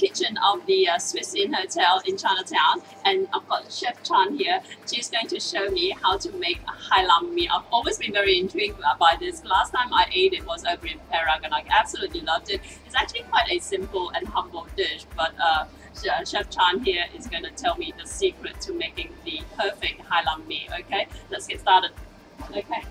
kitchen of the uh, Swiss Inn Hotel in Chinatown, and I've got Chef Chan here. She's going to show me how to make a Hailam Mee. I've always been very intrigued by this. Last time I ate it was over in Perak, and I absolutely loved it. It's actually quite a simple and humble dish, but uh, Chef Chan here is going to tell me the secret to making the perfect Hailam Mee. Okay, let's get started. Okay.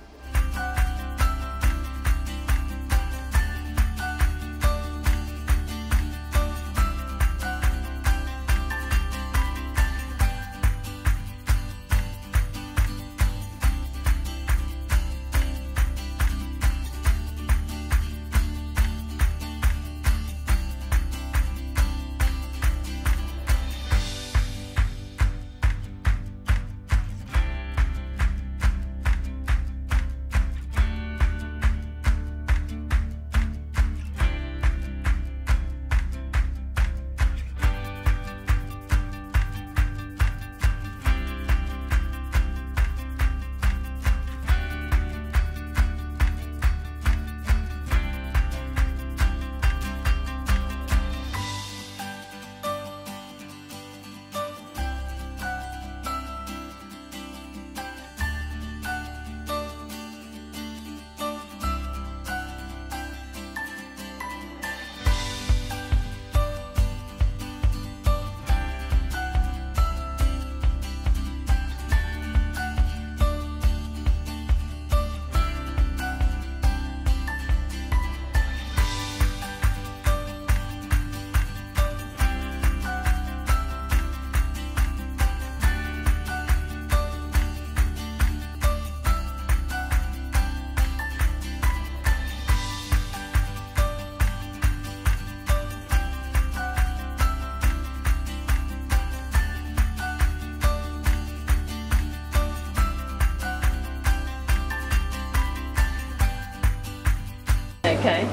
Okay.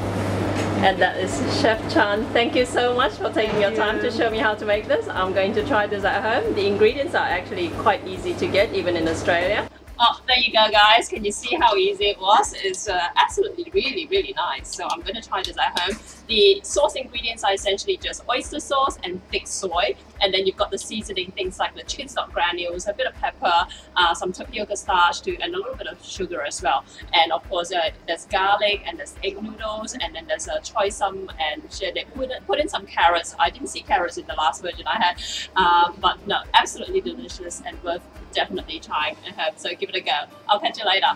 And that is Chef Chan. Thank you so much for taking your time to show me how to make this. I'm going to try this at home. The ingredients are actually quite easy to get even in Australia. Oh, there you go guys. Can you see how easy it was? It's uh, absolutely really, really nice. So I'm going to try this at home. The sauce ingredients are essentially just oyster sauce and thick soy. And then you've got the seasoning, things like the chicken stock granules, a bit of pepper, uh, some tapioca starch too, and a little bit of sugar as well. And of course, uh, there's garlic and there's egg noodles, and then there's a choy sum and they put, put in some carrots. I didn't see carrots in the last version I had, um, but no, absolutely delicious and worth definitely trying at home give it a go. I'll catch you later.